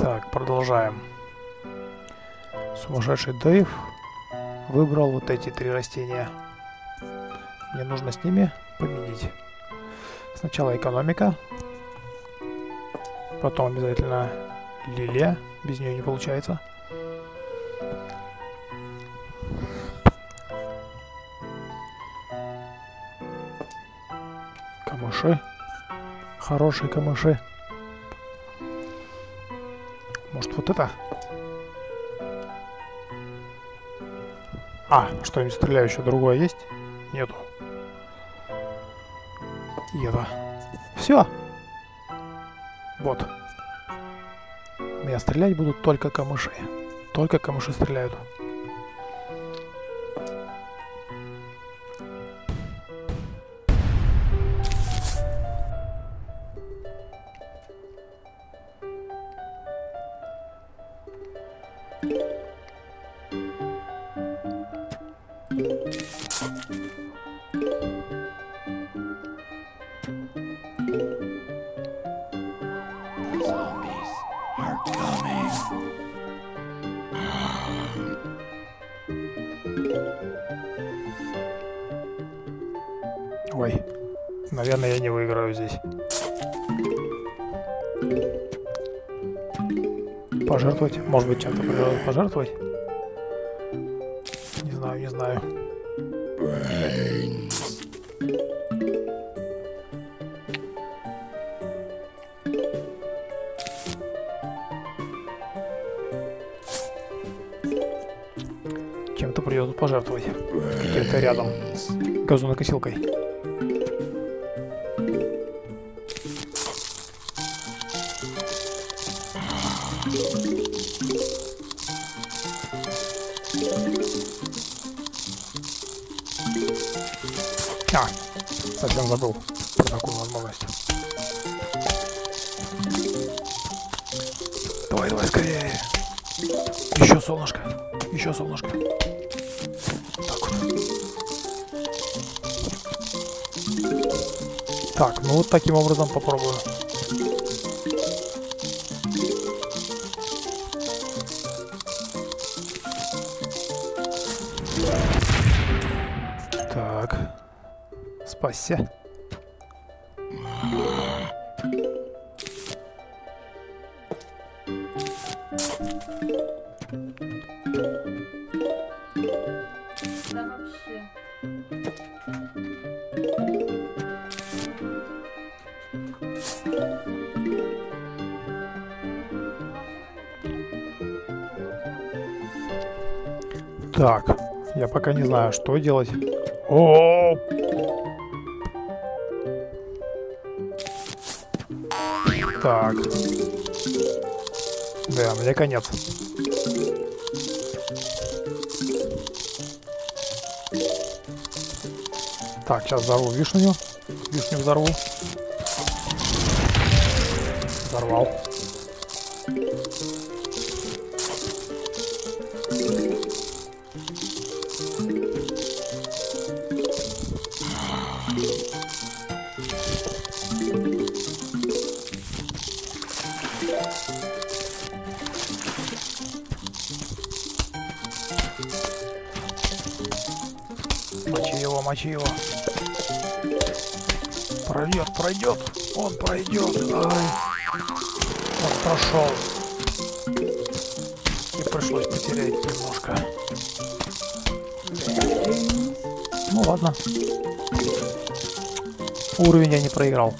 Так, продолжаем. Сумасшедший Дэйв выбрал вот эти три растения. Мне нужно с ними поменять. Сначала экономика, потом обязательно лилия, без нее не получается. Камыши. Хорошие камыши. Может вот это? А, что-нибудь стреляющее другое есть? Нету. Еда. Все. Вот. Меня стрелять будут только камыши. Только камыши стреляют. Пожертвовать? Может быть, чем-то пожертвовать? Не знаю, не знаю. Чем-то придется пожертвовать. Каким-то рядом. Газонокосилкой. Забыл про такую возможность. Давай, давай, скорее. Еще солнышко. Еще солнышко. Так. Так, ну вот таким образом попробую. Так. Спасся. Так, я пока не знаю, что делать. О! Так. Да, мне конец. Так, сейчас взорву вишню. Вишню взорву. Взорвал. проиграл.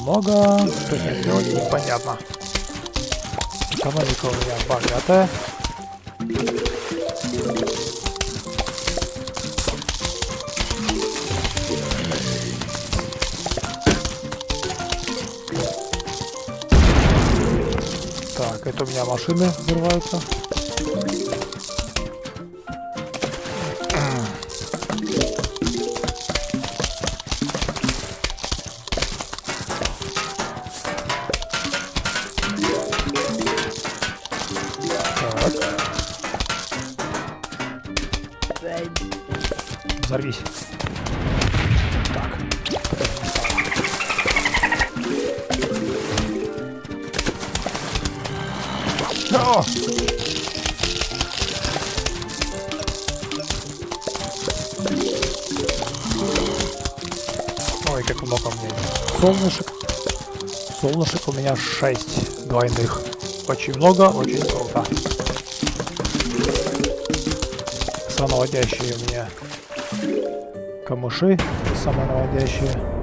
Много. Что с делать, непонятно. Экономика у меня богатая. Так, это у меня машины взрываются. Меня 6 двойных. Очень много, очень круто. Самонаводящие у меня камыши самонаводящие.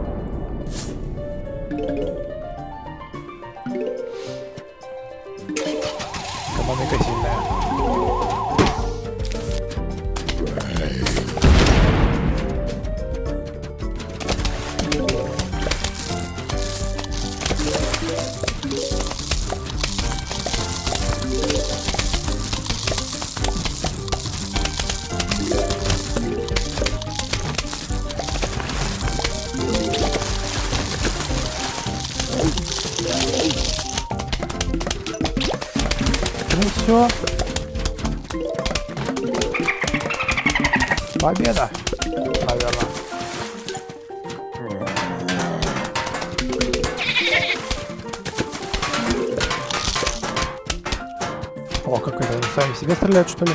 Все. Победа, наверное. О, как это, они сами в себя стреляют, что ли?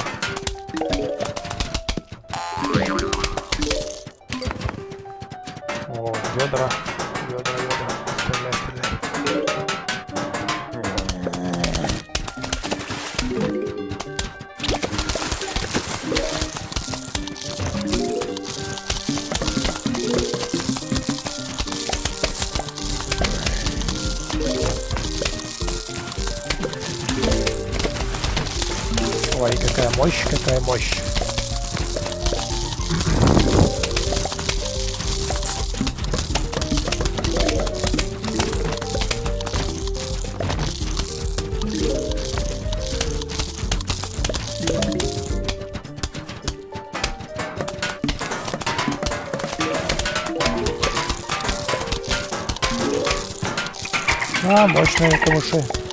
А, мощные камыши.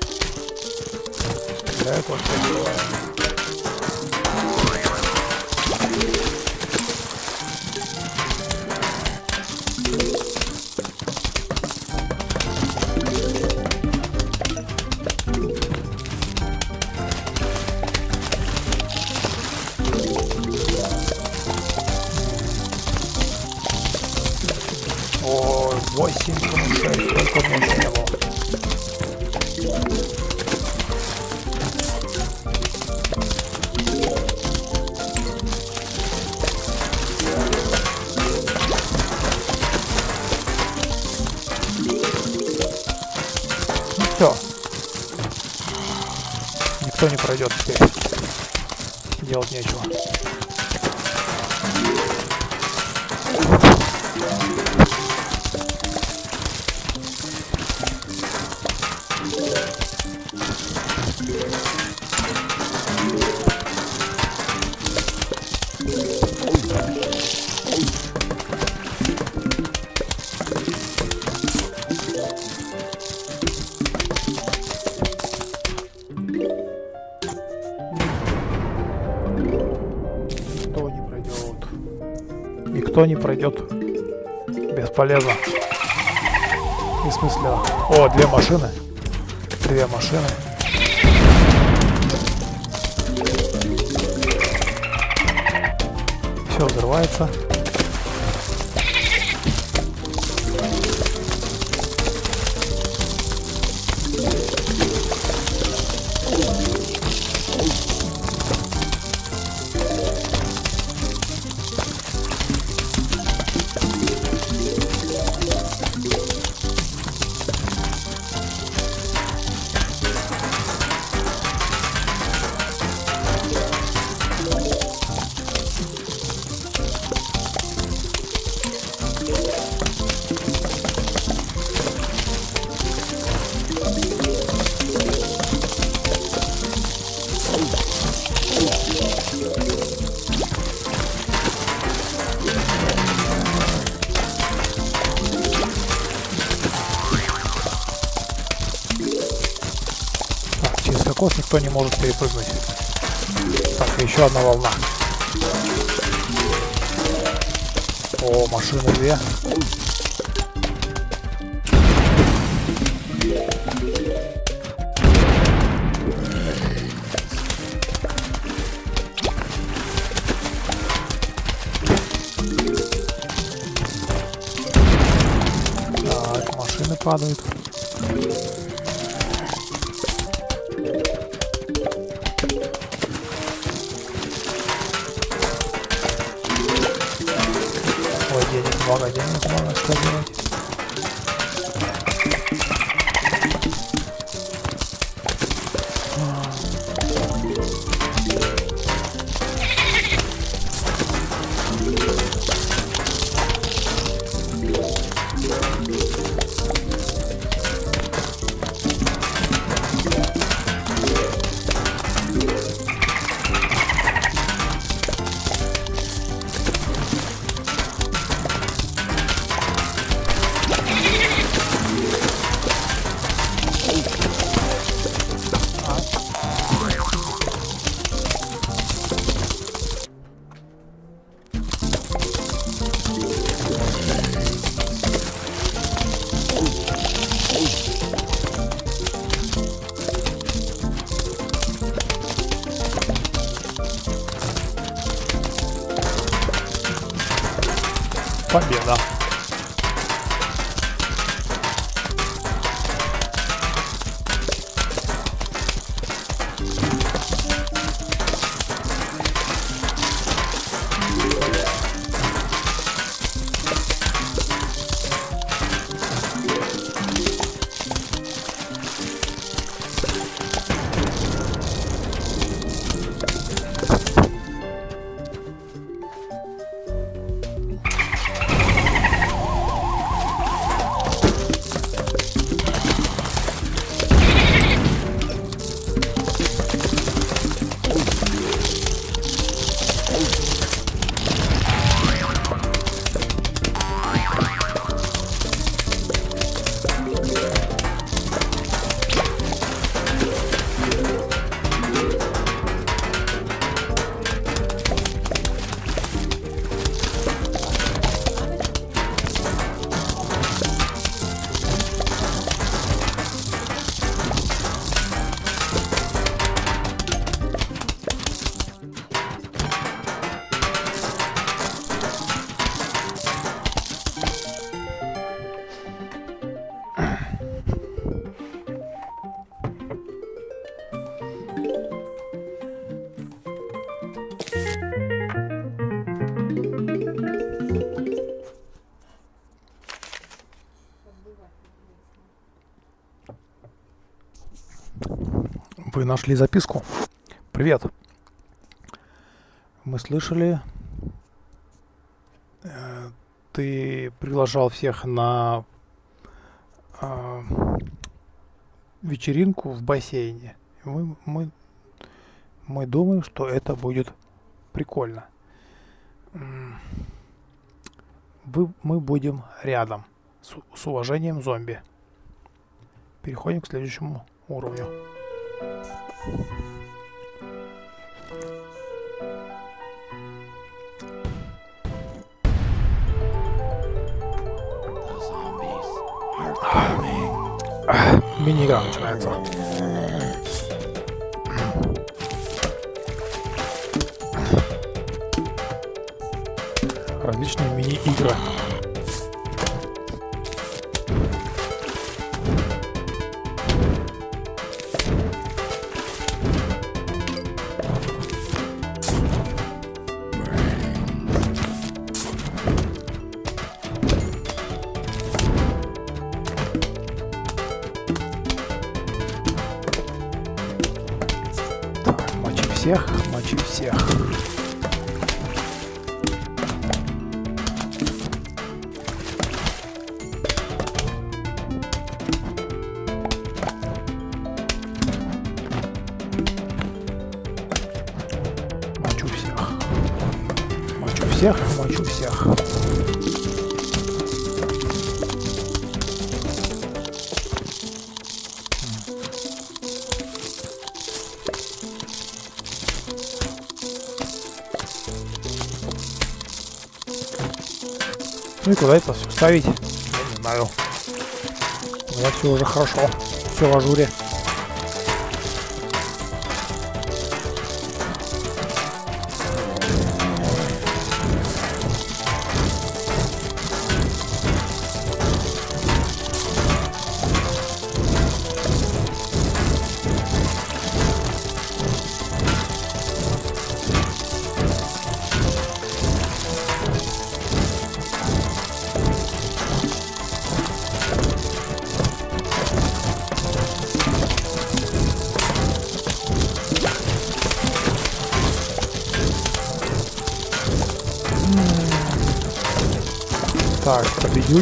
Никто не пройдет. Бесполезно. В смысле? О, две машины. Две машины. Все взрывается. Перепрыгнуть. Так, еще одна волна. О, машины две. Падают. Ой, денег много, денег много, нашли записку? Привет. Мы слышали, э, ты приглашал всех на э, вечеринку в бассейне. Мы, мы, мы думаем, что это будет прикольно. Вы, мы будем рядом. С, с уважением, зомби. Переходим к следующему уровню. Мини-игра начинается. Различные мини-игры. Ну и куда это все ставить? Я не знаю. У меня все уже хорошо. Все в ажуре.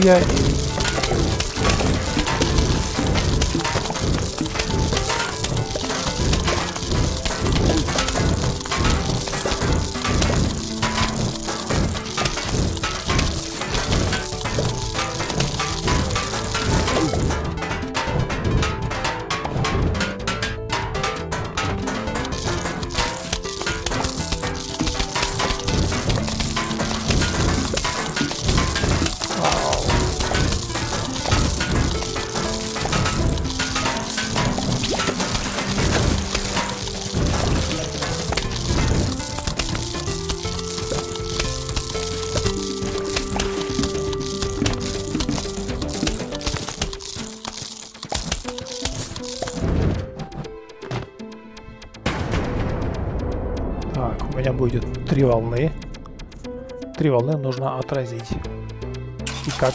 Я и... будет три волны. Три волны нужно отразить. И как?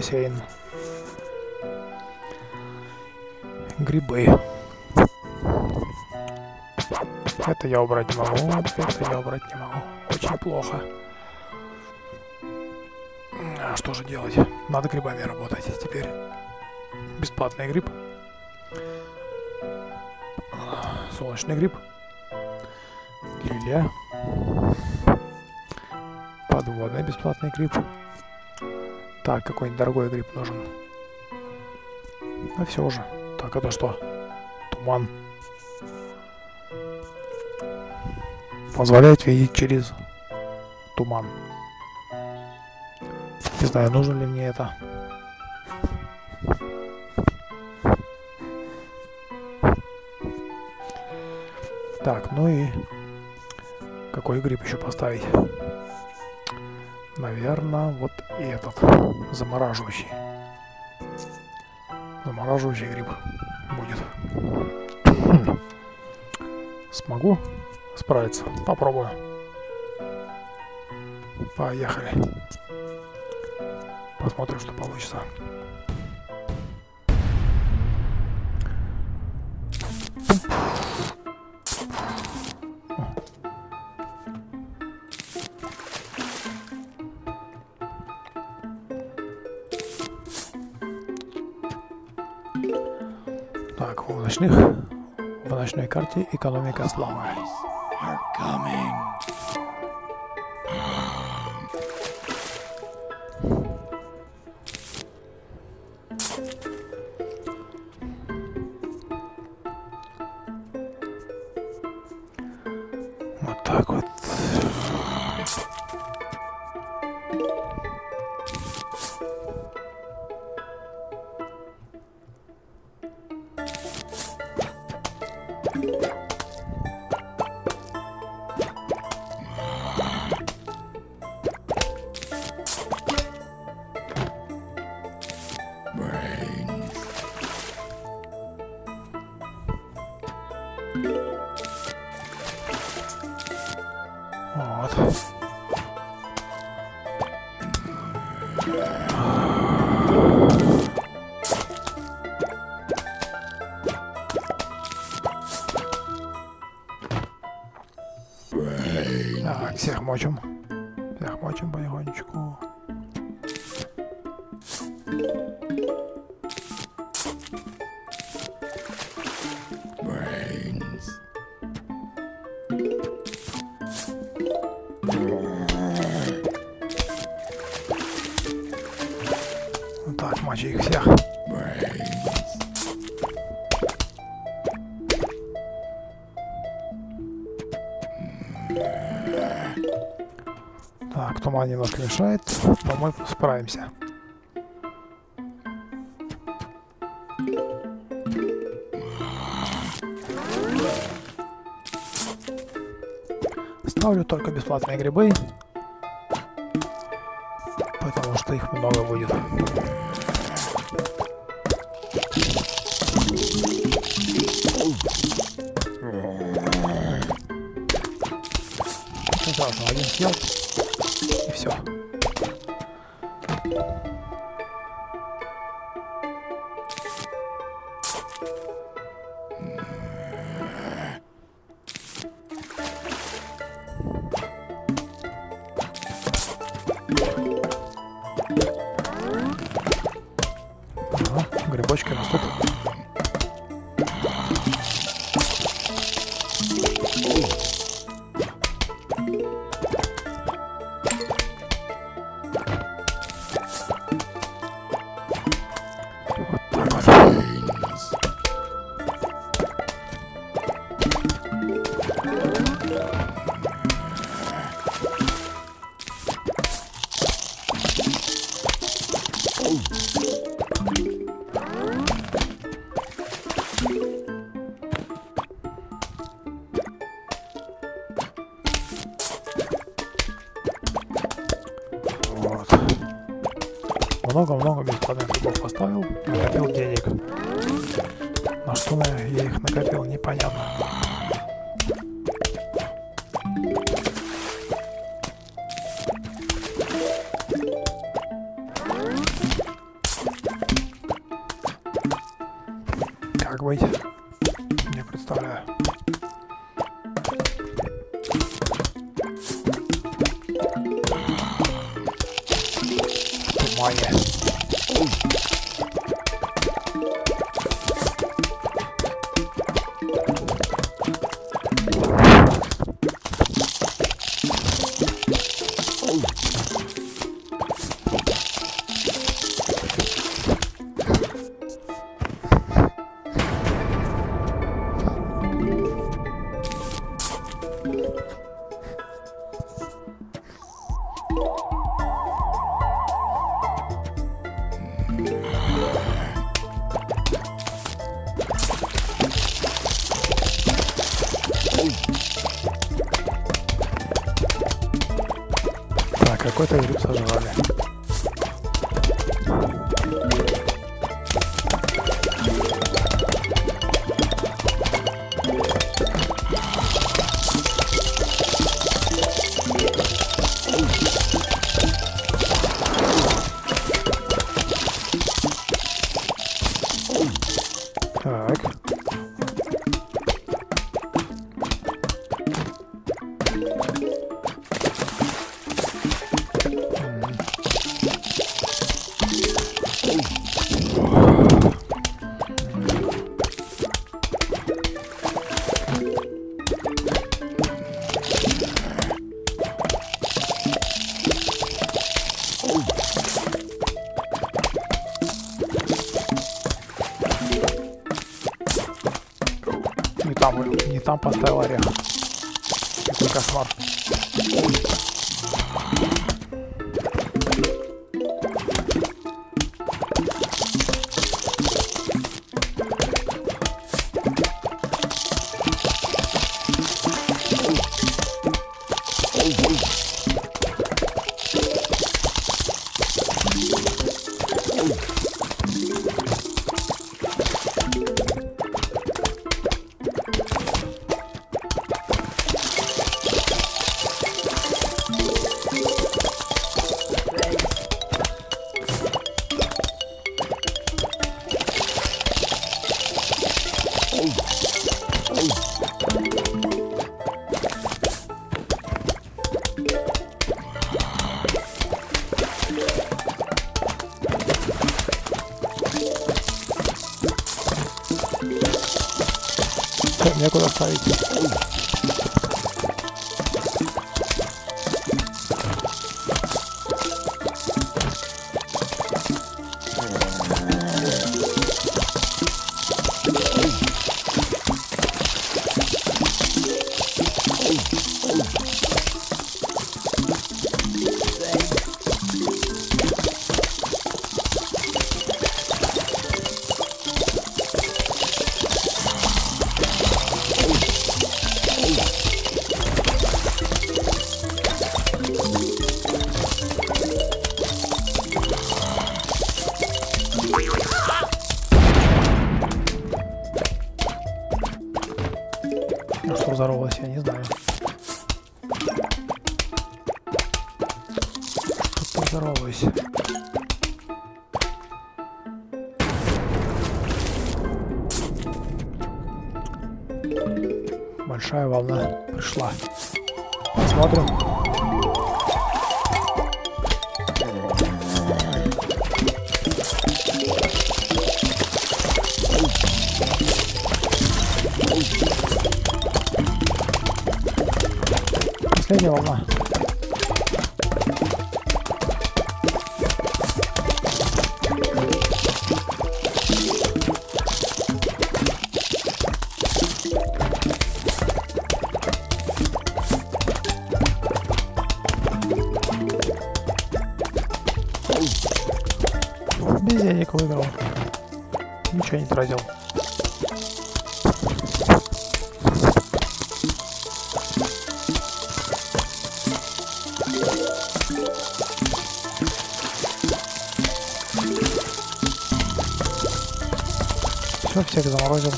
Бассейн. Грибы. Это я убрать не могу. Это я убрать не могу. Очень плохо. А что же делать? Надо грибами работать теперь. Бесплатный гриб. Солнечный гриб. Лилия. Подводный бесплатный гриб. Так, какой-нибудь дорогой гриб нужен. А все уже. Так, это что? Туман. Позволяет видеть через туман. Не знаю, нужно ли мне это. Так, ну и какой гриб еще поставить? Наверное, вот этот замораживающий. Замораживающий гриб будет. Смогу справиться? Попробую. Поехали. Посмотрим, что получится. Tak, w Oleśnych, w Oleśnej Karcie i Kalomieka Sławy. Are coming. Мочи их всех. Так, туман немножко мешает, мы справимся. Ставлю только бесплатные грибы, потому что их много будет. Съел, Много-много бесплатных грибов поставил, накопил денег. На что я их накопил, непонятно. Волна. Без денег выиграл. Ничего не тратил. Заморозил.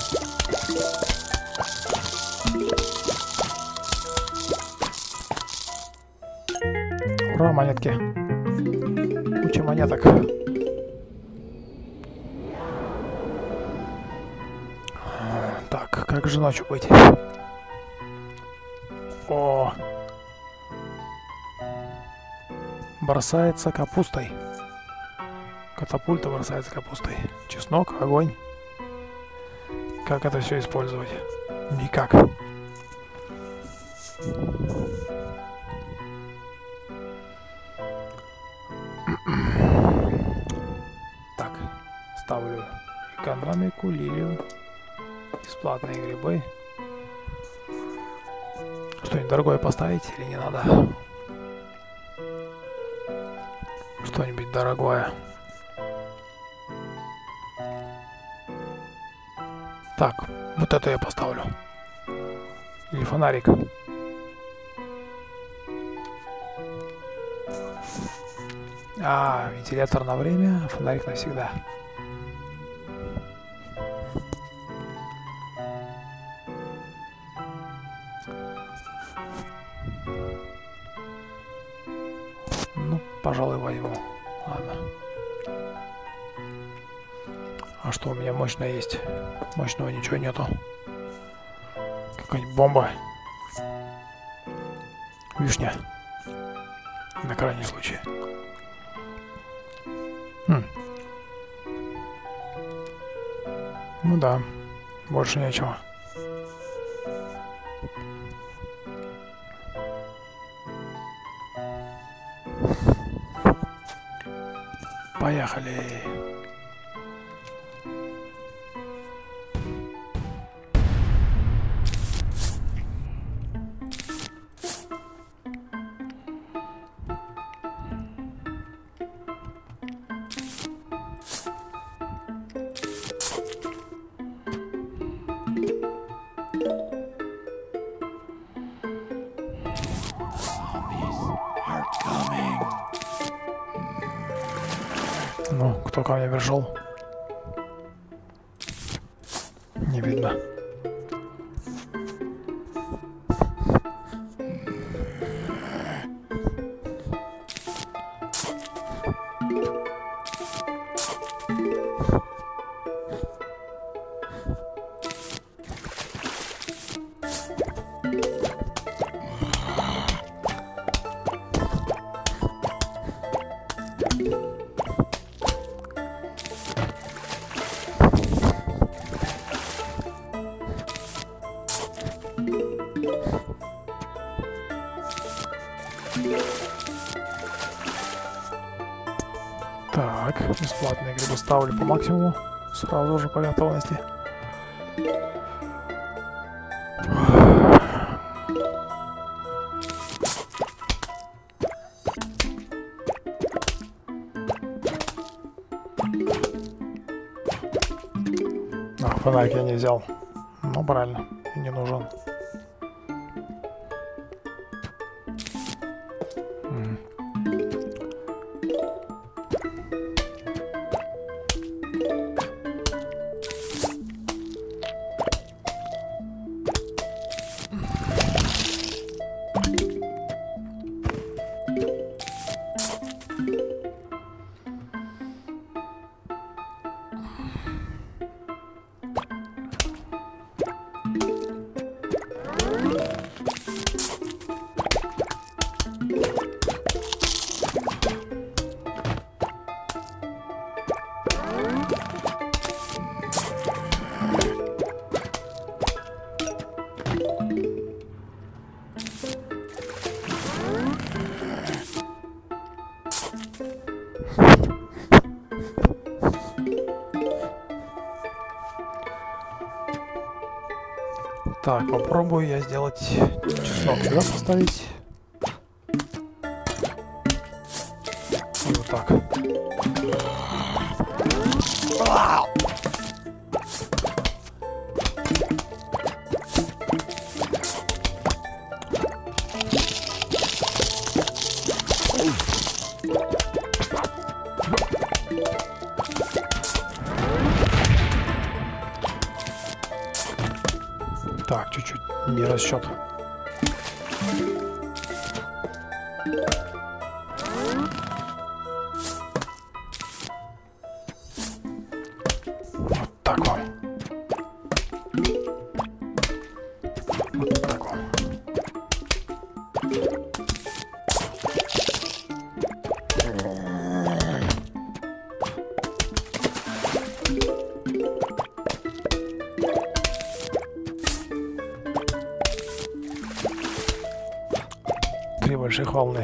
Ура, монетки. Куча монеток. Так, как же ночью быть? О! Бросается капустой. Катапульта бросается капустой. Чеснок, огонь. Как это все использовать? Никак. Так, ставлю экономику, лилию, бесплатные грибы. Что-нибудь дорогое поставить или не надо? Что-нибудь дорогое. Так, вот это я поставлю. Или фонарик. А, вентилятор на время, фонарик навсегда. Ну, пожалуй, возьму. Что у меня мощное есть? Мощного ничего нету. Какая-нибудь бомба. Вишня. На крайний случай. Хм. Ну да, больше нечего. Кто ко мне пришел? По максимуму. Сразу же по готовности. А, фонарик я не взял. Ну, правильно, не нужен. я сделать чеснок сюда поставить. Con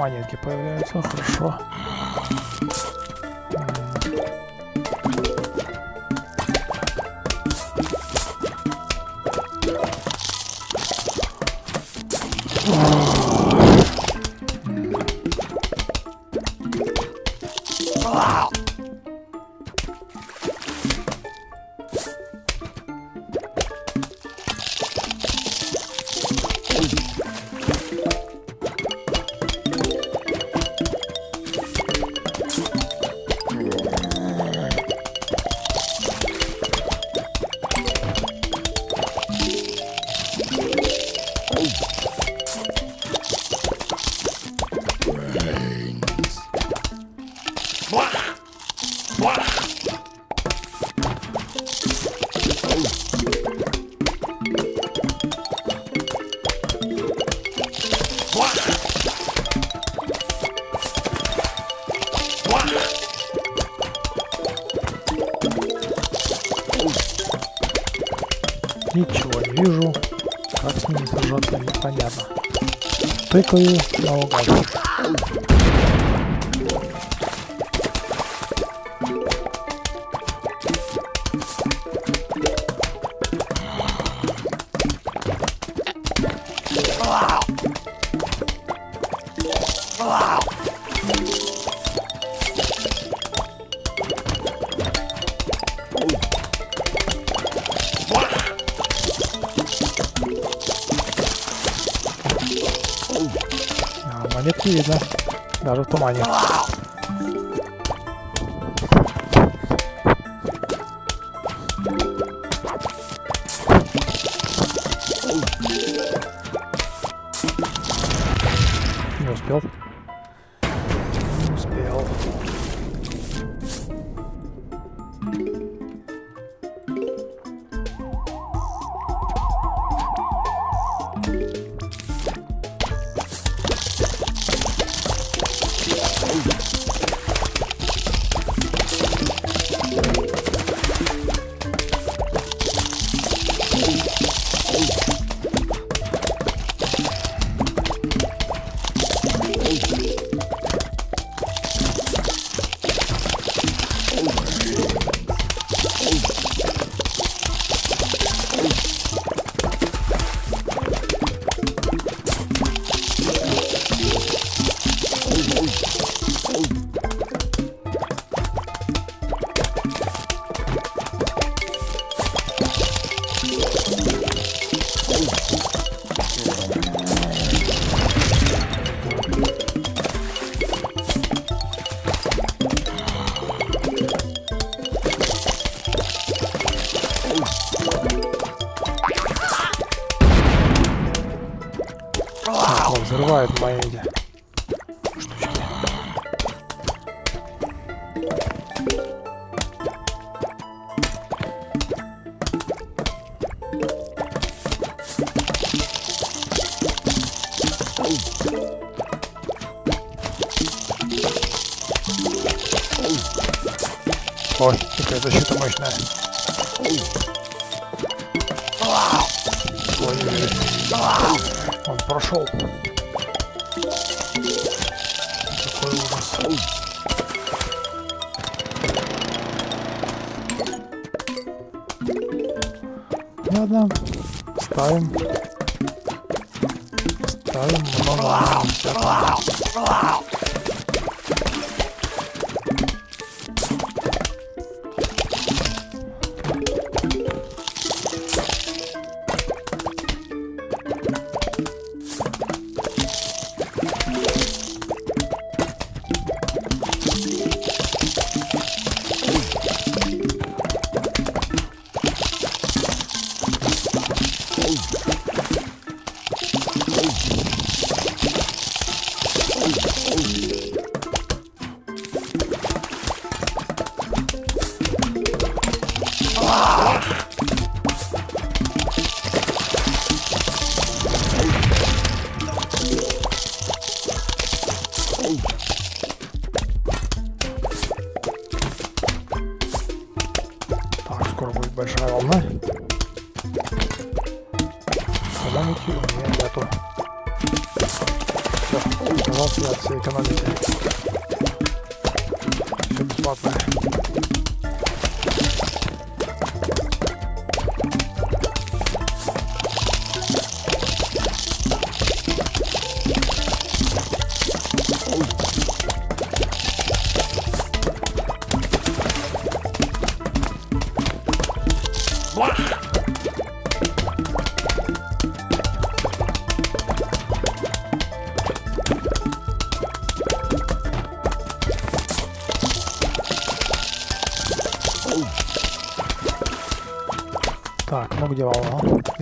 монетки появляются, хорошо. 可以นเ na, Naruto Mania. Wow.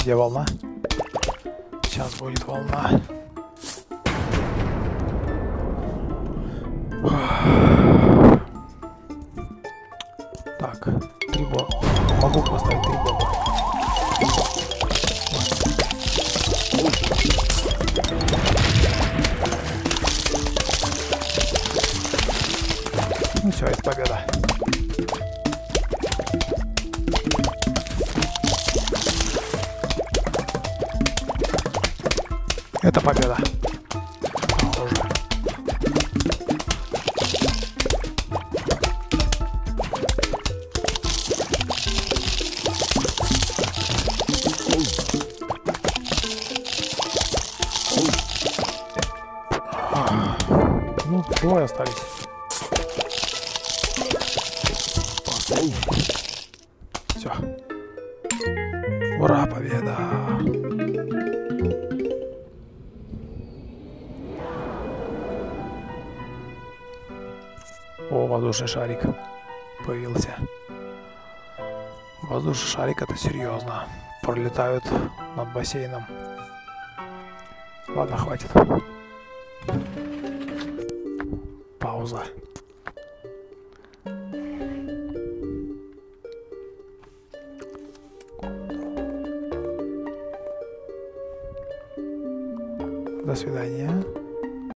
Jevalne. воздушный шарик появился. Воздушный шарик это серьезно. Пролетают над бассейном. Ладно, хватит.